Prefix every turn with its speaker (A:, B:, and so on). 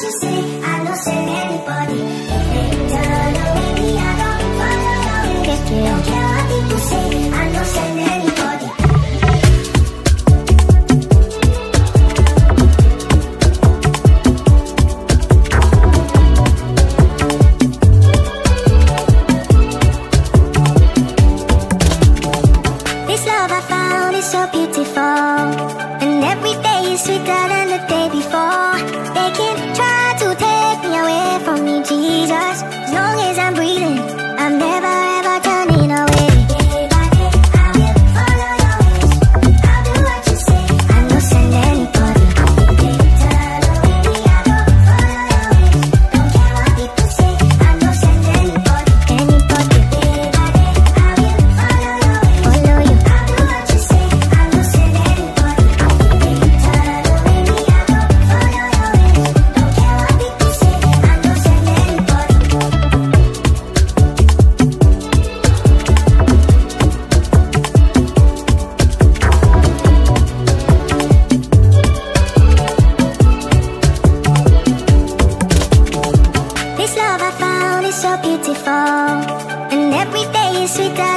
A: Don't I don't Don't care what people say, I'm not anybody. This love I found is so beautiful. And every day is sweeter love I found is so beautiful. And every day is sweeter